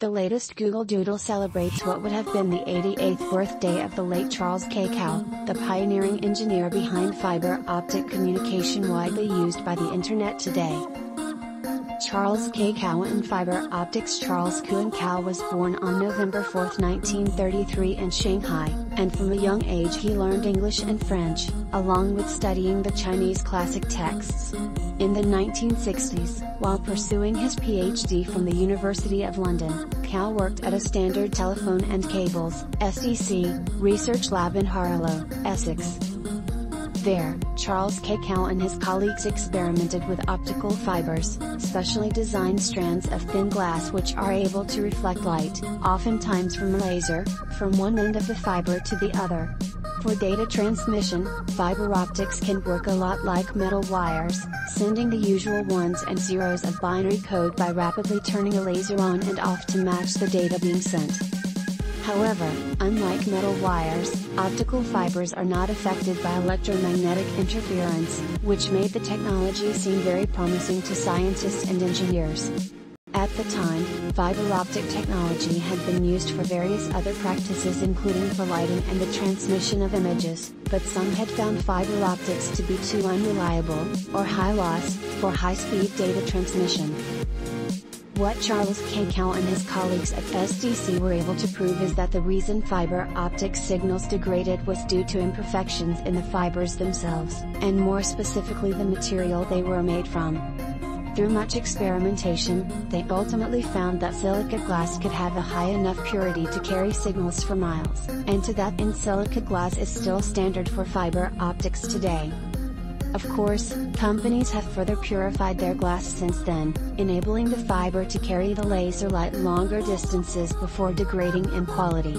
The latest Google Doodle celebrates what would have been the 88th birthday of the late Charles K. Kao, the pioneering engineer behind fiber optic communication widely used by the Internet today. Charles K. Kao in fiber optics Charles Kuen Kao was born on November 4, 1933 in Shanghai, and from a young age he learned English and French, along with studying the Chinese classic texts. In the 1960s, while pursuing his PhD from the University of London, Kao worked at a Standard Telephone and Cables STC, research lab in Harlow, Essex. There, Charles K. Kao and his colleagues experimented with optical fibers, specially designed strands of thin glass which are able to reflect light, oftentimes from a laser, from one end of the fiber to the other. For data transmission, fiber optics can work a lot like metal wires, sending the usual ones and zeros of binary code by rapidly turning a laser on and off to match the data being sent. However, unlike metal wires, optical fibers are not affected by electromagnetic interference, which made the technology seem very promising to scientists and engineers. At the time, fiber optic technology had been used for various other practices including for lighting and the transmission of images, but some had found fiber optics to be too unreliable, or high loss, for high-speed data transmission. What Charles K. Kao and his colleagues at STC were able to prove is that the reason fiber optic signals degraded was due to imperfections in the fibers themselves, and more specifically the material they were made from. Through much experimentation, they ultimately found that silica glass could have a high enough purity to carry signals for miles, and to that end silica glass is still standard for fiber optics today. Of course, companies have further purified their glass since then, enabling the fiber to carry the laser light longer distances before degrading in quality.